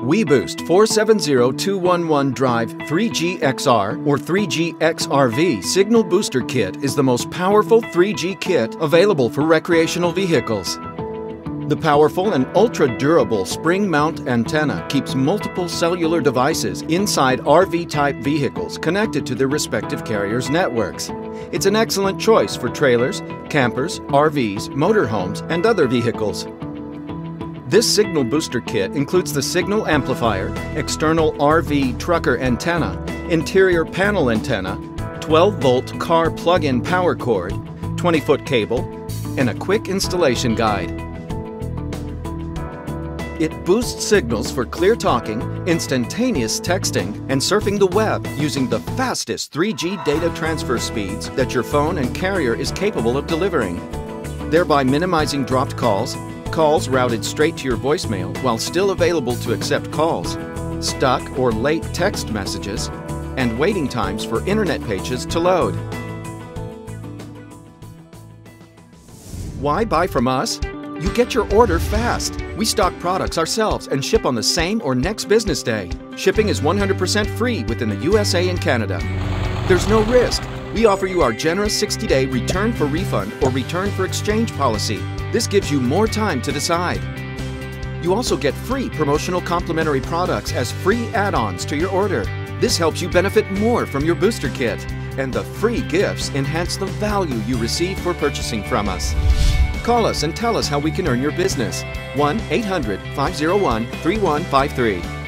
WeBoost 470211 Drive 3GXR or 3GXRV Signal Booster Kit is the most powerful 3G kit available for recreational vehicles. The powerful and ultra-durable spring mount antenna keeps multiple cellular devices inside RV-type vehicles connected to their respective carriers' networks. It's an excellent choice for trailers, campers, RVs, motorhomes, and other vehicles. This signal booster kit includes the signal amplifier, external RV trucker antenna, interior panel antenna, 12 volt car plug in power cord, 20 foot cable, and a quick installation guide. It boosts signals for clear talking, instantaneous texting, and surfing the web using the fastest 3G data transfer speeds that your phone and carrier is capable of delivering, thereby minimizing dropped calls calls routed straight to your voicemail while still available to accept calls, stuck or late text messages, and waiting times for internet pages to load. Why buy from us? You get your order fast. We stock products ourselves and ship on the same or next business day. Shipping is 100% free within the USA and Canada. There's no risk. We offer you our generous 60 day return for refund or return for exchange policy. This gives you more time to decide. You also get free promotional complimentary products as free add ons to your order. This helps you benefit more from your booster kit, and the free gifts enhance the value you receive for purchasing from us. Call us and tell us how we can earn your business. 1 800 501 3153.